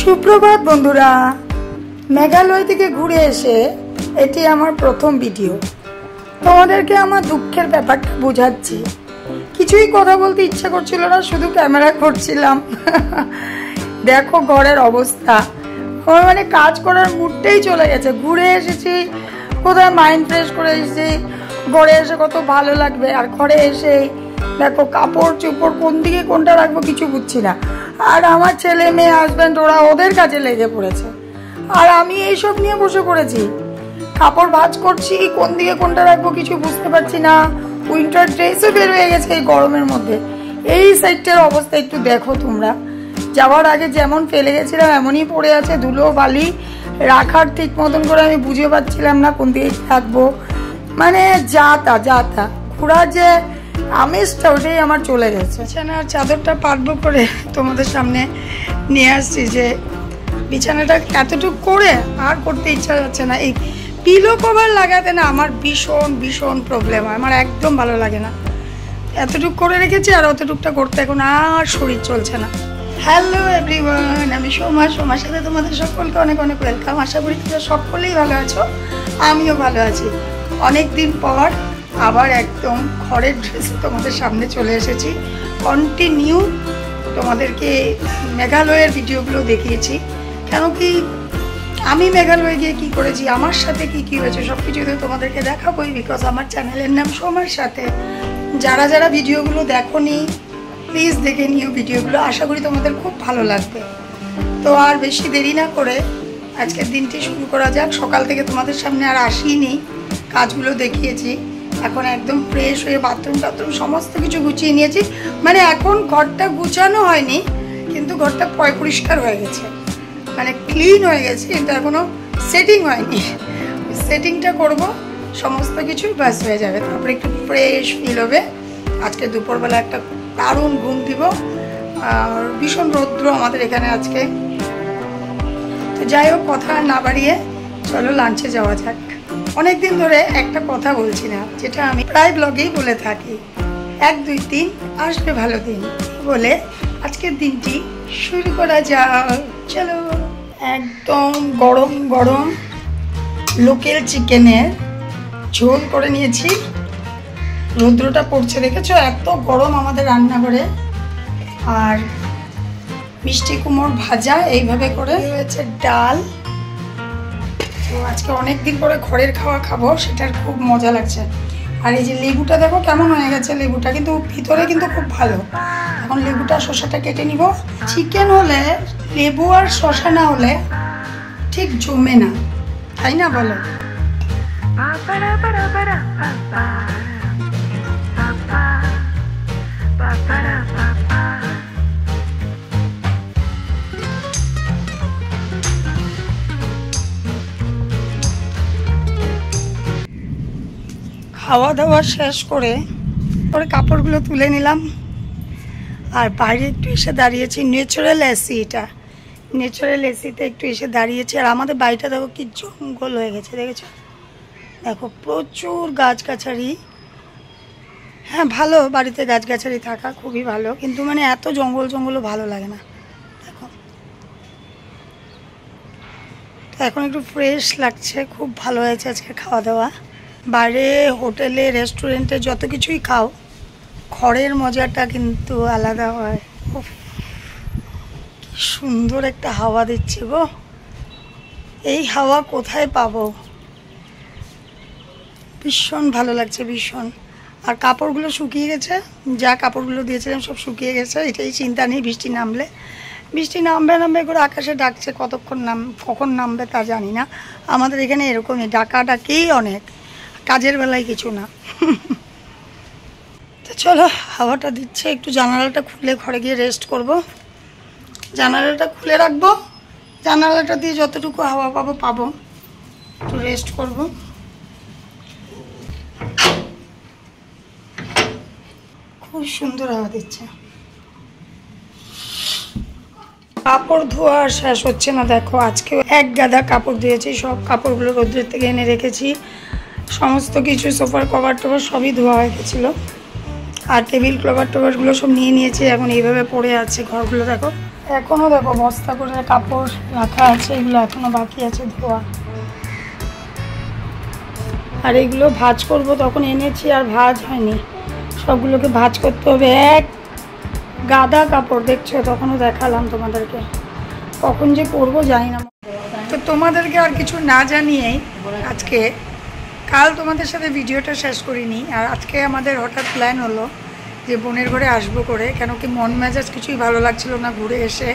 সুপ্রভাত, বন্ধুরা। মেঘালয় থেকে ঘুরে এসে এটি আমার প্রথম ভিডিও। তোমাদেরকে আমার দুঃখের ব্যাপারটা বোঝাচ্ছি। কিছুই কথা বলতে ইচ্ছা করছিল না, শুধু ক্যামেরা করছিলাম দেখো ঘরের অবস্থা। আমার মানে কাজ করার মুডটাই চলে গেছে। ঘুরে এসেছি, কোথায় মাইন্ড ফ্রেশ করে এসেছি, ঘরে এসে কত ভালো লাগবে। আর ঘরে এসে দেখো কাপড় চোপড় কোন দিকে কোনটা রাখব কিছু বুঝছি না। আর আমার ছেলে মেয়ে হাজব্যান্ড ওরা ওদের কাজে লেগে পড়েছে। আর আমি এইসব নিয়ে বসে পড়েছি। কাপড় ভাজ করছি, কোন দিকে কোনটা রাখব কিছু বুঝতে পারছি না। উইন্টার ড্রেসও বের হয়ে গেছে এই গরমের মধ্যে। এই সাইডটার অবস্থা একটু দেখো তোমরা। যাওয়ার আগে যেমন ফেলে গেছিলাম, এমনই পড়ে আছে ধুলো, বালি। রাখার ঠিক মতন করে আমি বুঝে পাচ্ছিলাম না কোন দিকে রাখব। মানে যা তা যা তা। ঘোরার যে আমেজটা ওটাই আমার চলে গেছে। বিছানার চাদরটা পাতবো করে তোমাদের সামনে নিয়ে আসছি যে বিছানাটা এতটুকু করে আর করতে ইচ্ছা যাচ্ছে না। এই পিলো কভার লাগাতে না আমার ভীষণ ভীষণ প্রবলেম হয়। আমার একদম ভালো লাগে না। এতটুকু করে রেখেছি আর অতটুকটা করতে এখন আর শরীর চলছে না। হ্যালো এভরিওয়ান আমি সোমা। সোমার সাথে তোমাদের সকলকে অনেক অনেক ওয়েলকাম আশা করি তোমরা সকলেই ভালো আছো। আমিও ভালো আছি। অনেক দিন পর আবার একদম ঘরের ড্রেসে তোমাদের সামনে চলে এসেছি। কন্টিনিউ তোমাদেরকে মেঘালয়ের ভিডিওগুলো দেখিয়েছি। কেন কি আমি মেঘালয়ে গিয়ে কি করেছি, আমার সাথে কি কি হয়েছে সব কিছু তো তোমাদেরকে দেখাবোই বিকজ আমার চ্যানেলের নাম সোমার সাথে। যারা যারা ভিডিওগুলো দেখো নি প্লিজ দেখে নিও ভিডিওগুলো আশা করি তোমাদের খুব ভালো লাগবে। তো আর বেশি দেরি না করে আজকের দিনটি শুরু করা যাক। সকাল থেকে তোমাদের সামনে আর আসিনি। কাজগুলো দেখিয়েছি। এখন একদম ফ্রেশ হয়ে বাথরুম টাথরুম সমস্ত কিছু গুছিয়ে নিয়েছি। মানে এখন ঘরটা গুছানো হয়নি, কিন্তু ঘরটা পয় পরিষ্কার হয়ে গেছে। মানে ক্লিন হয়ে গেছে, কিন্তু এখনও সেটিং হয়নি। সেটিংটা করব, সমস্ত কিছু ব্যাস হয়ে যাবে। তারপরে একটু ফ্রেশ ফিল হবে। আজকে দুপুরবেলা একটা দারুণ ঘুম দিব। আর ভীষণ রৌদ্র আমাদের এখানে আজকে। তো যাই হোক, কথা না বাড়িয়ে চলো লাঞ্চে যাওয়া যাক। অনেক দিন ধরে একটা কথা বলছি না, যেটা আমি প্রায় ব্লগেই বলে থাকি। এক, দুই, তিন, আসবে ভালো দিন। বলে, আজকের দিনটি শুরু করা যাক। চলো, একদম গরম গরম লোকেল চিকেনের ঝোল করে নিয়েছি। রৌদ্রটা পড়ছে, দেখেছ? এত গরম আমাদের রান্নাঘরে। আর মিষ্টি কুমড় ভাজা, এইভাবে করে রয়েছে ডাল। তো আজকে অনেক দিন পরে ঘরের খাওয়া খাব, সেটার খুব মজা লাগছে। আর এই যে লেবুটা দেখো, কেমন হয়ে গেছে লেবুটা, কিন্তু ভিতরে কিন্তু খুব ভালো। এখন লেবুটা শসাটা কেটে নিব। চিকেন হলে, লেবু আর শসা না হলে ঠিক জমে না। তাই না বলো? খাওয়া দাওয়া শেষ করে পরে কাপড়গুলো তুলে নিলাম। আর বাইরে একটু এসে দাঁড়িয়েছি ন্যাচারাল এসি এটা ন্যাচারাল এসিতে একটু এসে দাঁড়িয়েছি। আর আমাদের বাড়িটা দেখো কি জঙ্গল হয়ে গেছে, দেখেছ? দেখো প্রচুর গাছগাছালি। হ্যাঁ ভালো বাড়িতে গাছগাছালি থাকা খুবই ভালো। কিন্তু মানে এত জঙ্গল জঙ্গলও ভালো লাগে না। দেখো। এখন একটু ফ্রেশ লাগছে, খুব ভালো হয়েছে আজকে খাওয়া দাওয়া বাইরে হোটেলে, রেস্টুরেন্টে যত কিছুই খাও, খড়ের মজাটা কিন্তু আলাদা হয়। কি সুন্দর একটা হাওয়া দিচ্ছে গো। এই হাওয়া কোথায় পাবো? ভীষণ ভালো লাগছে, ভীষণ। আর কাপড়গুলো শুকিয়ে গেছে, যা কাপড়গুলো দিয়েছিলাম সব শুকিয়ে গেছে, এটাই চিন্তা নেই বৃষ্টি নামলে। বৃষ্টি নামবে নামবে, করে আকাশে ডাকছে, কতক্ষণ নাম, কখন নামবে তা জানি না। আমাদের এখানে এরকমই ডাকা ডাকেই অনেক। কাজের বেলায় কিছু না। তো চলো, হাওয়াটা দিচ্ছে, একটু জানালাটা খুলে ঘরে গিয়ে রেস্ট করব। জানালাটা খুলে রাখব, জানালাটা দিয়ে যতটুকু হাওয়া পাবো পাবো, একটু রেস্ট করব। খুব সুন্দর হাওয়া দিচ্ছে। কাপড় ধোয়া শেষ হচ্ছে না, দেখো আজকে এক গাদা কাপড় দিয়েছি, সব কাপড়গুলো রোদ্রের থেকে এনে রেখেছি। সমস্ত কিছু, সোফার কভার টভার সবই ধোয়া হয়ে গেছিল। আর টেবিল কভার টভারগুলো সব নিয়ে নিয়েছি, এখন এইভাবে পড়ে আছে ঘরগুলো, দেখো। এখনও দেখো, বস্তা করে কাপড় রাখা আছে, এগুলো এখনও বাকি আছে ধোয়া। আর এগুলো ভাজ করব তখন এনেছি, আর ভাজ হয়নি। সবগুলোকে ভাজ করতে হবে, এক গাদা কাপড়, দেখছ? তখনও দেখালাম তোমাদেরকে। কখন যে করব জানি না। তো তোমাদেরকে আর কিছু না জানিয়েই আজকে কাল তোমাদের সাথে ভিডিওটা শেষ করিনি, আর আজকে আমাদের হঠাৎ প্ল্যান হলো যে বোনের ঘরে আসব করে, কেন কি মন মেজাজ কিছুই ভালো লাগছিল না, ঘুরে এসে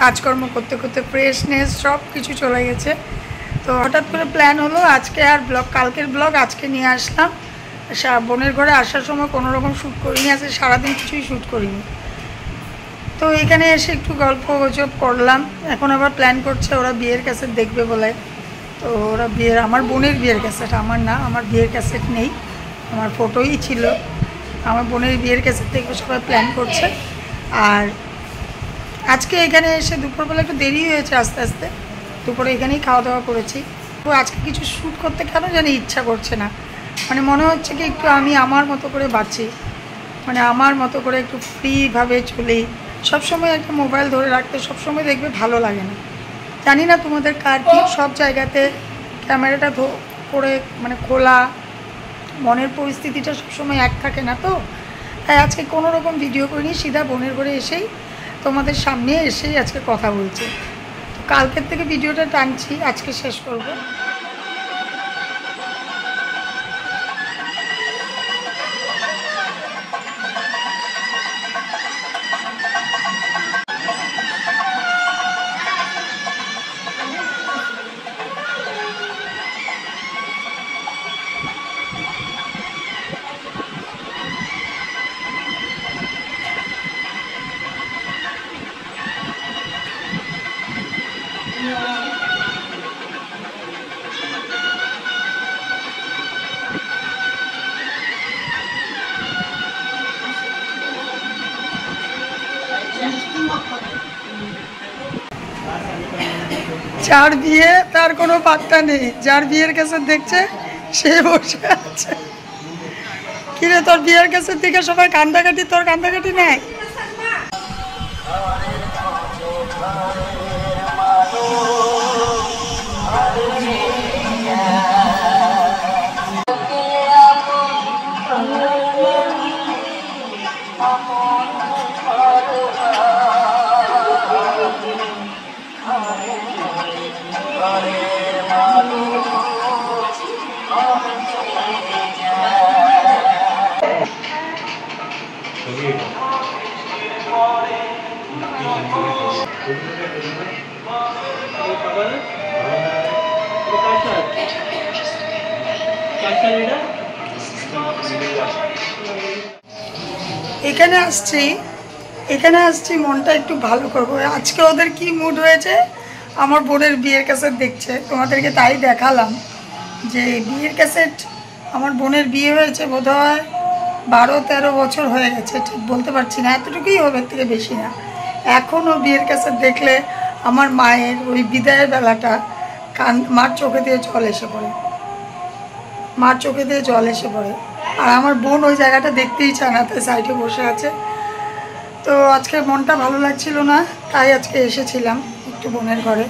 কাজকর্ম করতে করতে ফ্রেশনেস সব কিছু চলে গেছে। তো হঠাৎ করে প্ল্যান হলো, আজকে আর ব্লগ কালকের ব্লগ আজকে নিয়ে আসলাম। বোনের ঘরে আসার সময় কোনো রকম শ্যুট করিনি, আজকে সারাদিন কিছুই শ্যুট করিনি। তো এখানে এসে একটু গল্প গুজব করলাম, এখন আবার প্ল্যান করছে ওরা বিয়ের কাছে দেখবে বলে। তো ওরা বিয়ের, আমার বোনের বিয়ের ক্যাসেট আমার না, আমার বিয়ের ক্যাসেট নেই, আমার ফটোই ছিল। আমার বোনের বিয়ের ক্যাসেট থেকে সবাই প্ল্যান করছে। আর আজকে এখানে এসে দুপুরবেলা একটু দেরি হয়েছে আস্তে আস্তে। দুপুরে এখানেই খাওয়া দাওয়া করেছি। তো আজকে কিছু শ্যুট করতে কেন জানি ইচ্ছা করছে না। মানে মনে হচ্ছে কি একটু আমি আমার মতো করে বাঁচি। মানে আমার মতো করে একটু ফ্রিভাবে চলি। সবসময় একটা মোবাইল ধরে রাখতে সবসময় দেখবে ভালো লাগে না। জানি না তোমাদের কার কি সব জায়গাতে ক্যামেরাটা ধো- করে মানে খোলা। মনের পরিস্থিতিটা সবসময় এক থাকে না তো? তাই আজকে কোনো রকম ভিডিও করিনি সিধা বোনের ঘরে এসেই তোমাদের সামনে এসেই আজকে কথা বলছে। কালকের থেকে ভিডিওটা টানছি আজকে শেষ করব। যার বিয়ে তার কোনো পাত্তা নেই। যার বিয়ের কাছে দেখছে, সে বসে আছে। কিরে, তোর বিয়ের কাছে দিকে সবাই কান্দাকাটি? তোর কান্দাকাটি নেয় এখানে আসছি এখানে আসছি, মনটা একটু ভালো করব। আজকে ওদের কি মুড হয়েছে? আমার বোনের বিয়ের ক্যাসেট দেখছে। তোমাদেরকে তাই দেখালাম যে বিয়ের ক্যাসেট আমার বোনের বিয়ে হয়েছে বোধহয় বারো, তেরো বছর হয়ে গেছে। ঠিক বলতে পারছি না, এতটুকুই হবে থেকে বেশি না। এখনও বিয়ের ক্যাসেট দেখলে আমার মায়ের ওই বিদায়ের বেলাটা কান মার চোখে দিয়ে জল এসে পড়ে। মার চোখে দিয়ে জল এসে পড়ে। আর আমার বোন ওই জায়গাটা দেখতেই চায় না, তাই সাইডে বসে আছে। তো আজকে মনটা ভালো লাগছিল না, তাই আজকে এসেছিলাম একটু বোনের ঘরে।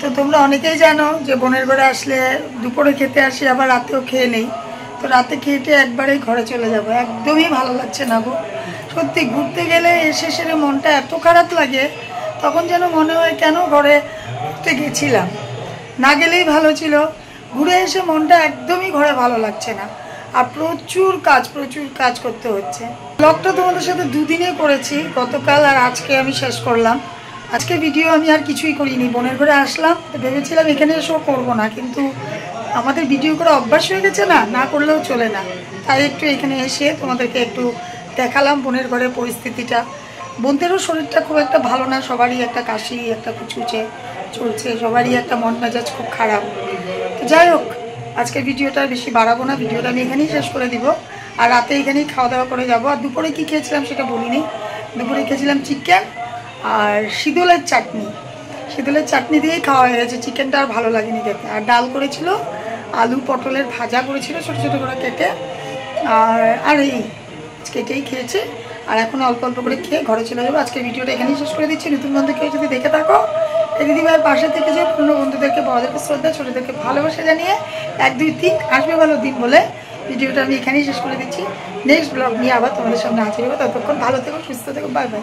তো তোমরা অনেকেই জানো যে বোনের ঘরে আসলে দুপুরে খেতে আসি, আবার রাতেও খেয়ে নেই। তো রাতে খেয়ে টেয়ে একবারেই ঘরে চলে যাব, একদমই ভালো লাগছে না গো। সত্যি ঘুরতে গেলে এসে সেরে মনটা এত খারাপ লাগে, তখন যেন মনে হয় কেন ঘরে ঘুরতে গেছিলাম। না গেলেই ভালো ছিল ঘুরে এসে মনটা একদমই ঘরে ভালো লাগছে না। আর প্রচুর কাজ প্রচুর কাজ করতে হচ্ছে। ব্লগটা তোমাদের সাথে দুদিনে করেছি, গতকাল আর আজকে আমি শেষ করলাম। আজকে ভিডিও আমি আর কিছুই করিনি, বোনের ঘরে আসলাম, তো ভেবেছিলাম এখানে এসেও করব না, কিন্তু আমাদের ভিডিও করে অভ্যাস হয়ে গেছে না না করলেও চলে না। তাই একটু এখানে এসে তোমাদেরকে একটু দেখালাম বোনের ঘরের পরিস্থিতিটা। বোনদেরও শরীরটা খুব একটা ভালো না, সবারই একটা কাশি, একটা কুচুচে চলছে, সবারই একটা মন মেজাজ খুব খারাপ। যাই হোক আজকে ভিডিওটা বেশি বাড়াবো না, ভিডিওটা আমি এখানেই শেষ করে দিব। আর রাতে এখানেই খাওয়া দাওয়া করে যাব। আর দুপুরে কী খেয়েছিলাম সেটা বলিনি। দুপুরে খেয়েছিলাম চিকেন আর শীতলের চাটনি। শীতলের চাটনি দিয়েই খাওয়া হয়ে গেছে। চিকেনটা আর ভালো লাগেনি খেতে। আর ডাল করেছিল, আলু পটলের ভাজা করেছিল ছোটো ছোটো করে কেটে। আর আর এই, কেটেই খেয়েছে। আর এখন অল্প অল্প করে খেয়ে ঘরে চলে যাব। আজকে ভিডিওটা এখানেই শেষ করে দিচ্ছি। নতুন বন্ধু কেউ যদি দেখে থাকো দিদিভাইয়ের পাশে থেকে যে পুরনো বন্ধুদেরকে, বড়দেরকে শ্রদ্ধা, ছোটোদেরকে ভালোবাসা জানিয়ে এক, দুই, তিন আসবে ভালো দিন বলে ভিডিওটা আমি এখানেই শেষ করে দিচ্ছি। নেক্সট ব্লগ নিয়ে আবার তোমাদের সামনে হাজির হব। ততক্ষণ ভালো থেকো, সুস্থ থেকো, বাই বাই।